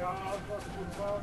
Ja, das war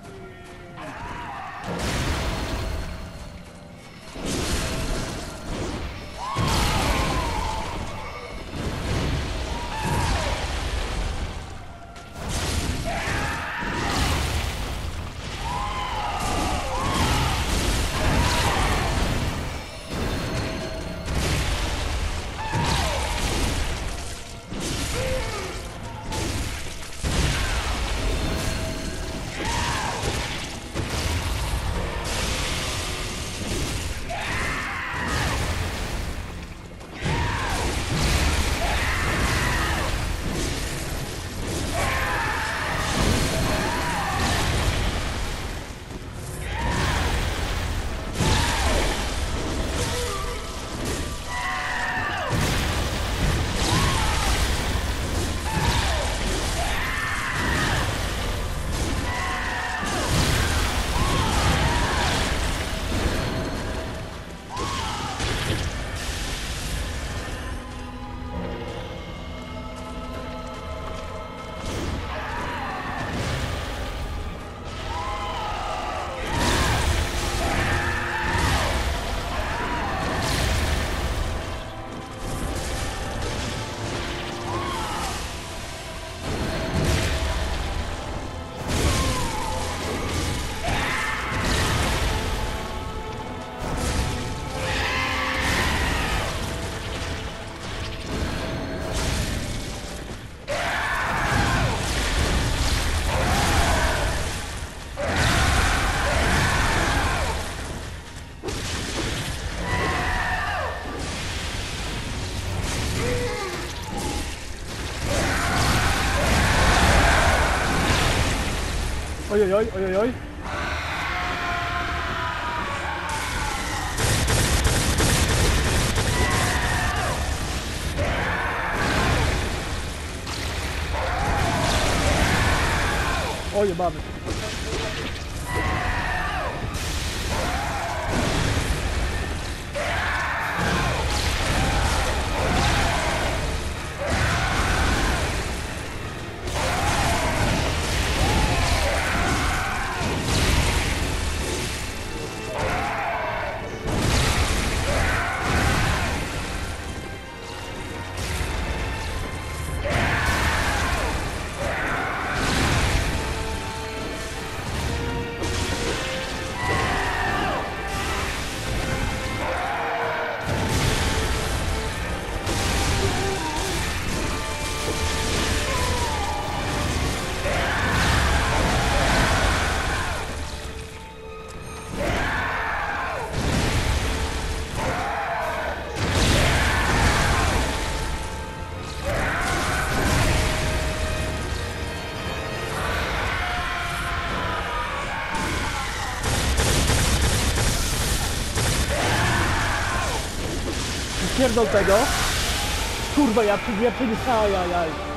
Ôi ôi ôi ôi ôi Ôi giời ba mình pierdol tego. Kurwa, ja przy ja przy aj.